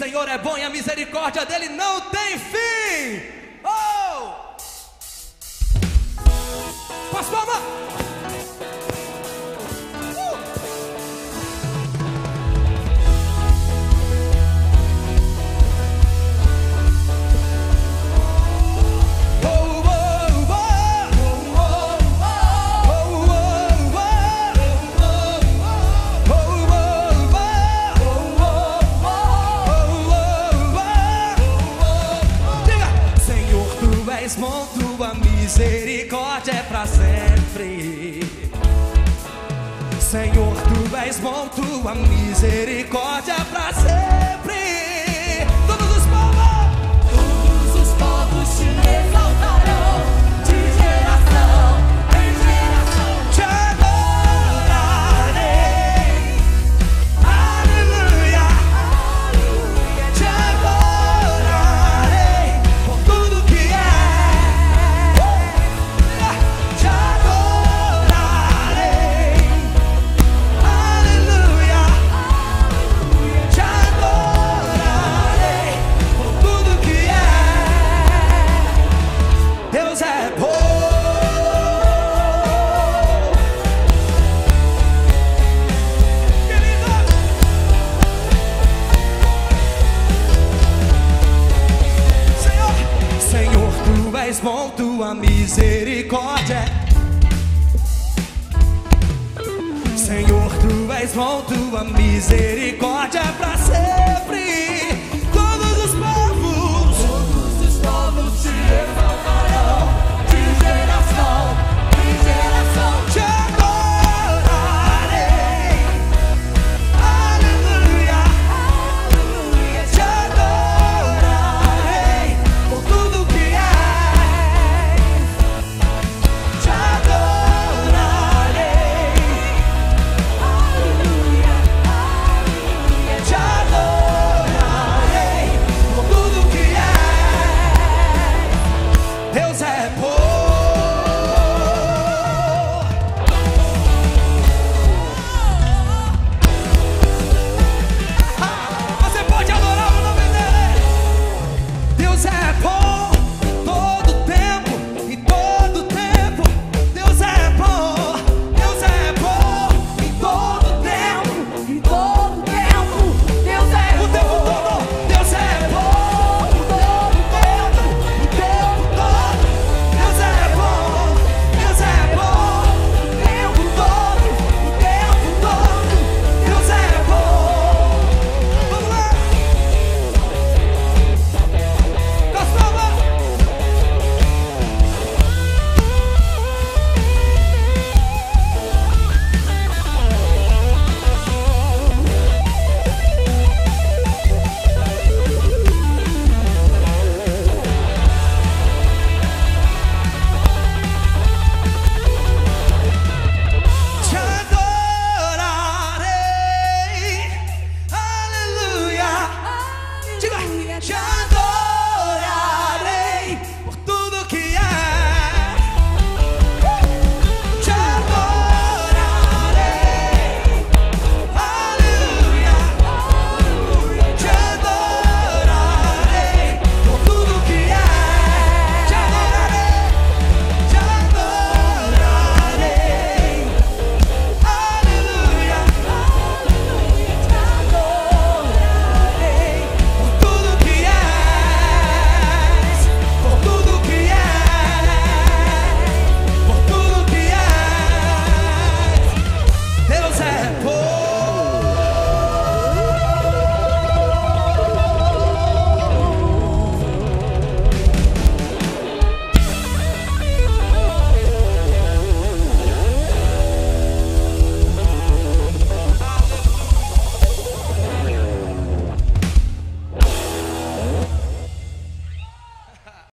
Senhor é bom e a misericórdia dele não tem fim. Oh! Posso palma? bom, tua misericórdia é pra sempre. Senhor, tu és bom, tua misericórdia é pra sempre. És bom, tua misericórdia. Senhor, tu és bom, tua misericórdia é pra sempre.